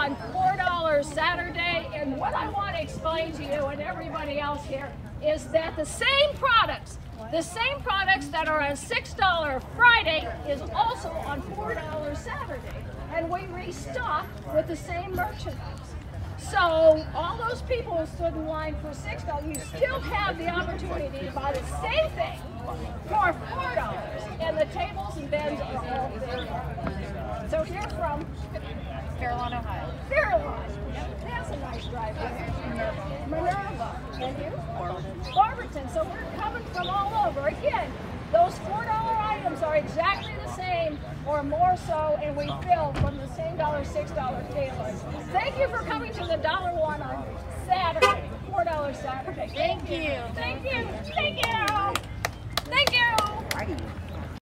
on $4 Saturday. And what I want to explain to you and everybody else here is that the same products, the same products that are on $6 Friday is also on $4 Saturday. And we restock with the same merchandise. So all those people who stood in line for six dollars, you still have the opportunity to buy the same thing for four dollars, and the tables and beds are all there. So here from Carolina, Ohio. Minerva. And you? Barberton. So we're coming from all over. Again, those $4 items are exactly the same or more so, and we fill from the same dollar, $6 tables. Thank you for coming to the Dollar One on Saturday, $4 Saturday. Thank you. Thank you. Thank you.